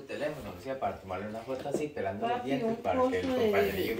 su teléfono, o sea, para tomarle una foto así, pelando los dientes, para que el compañero.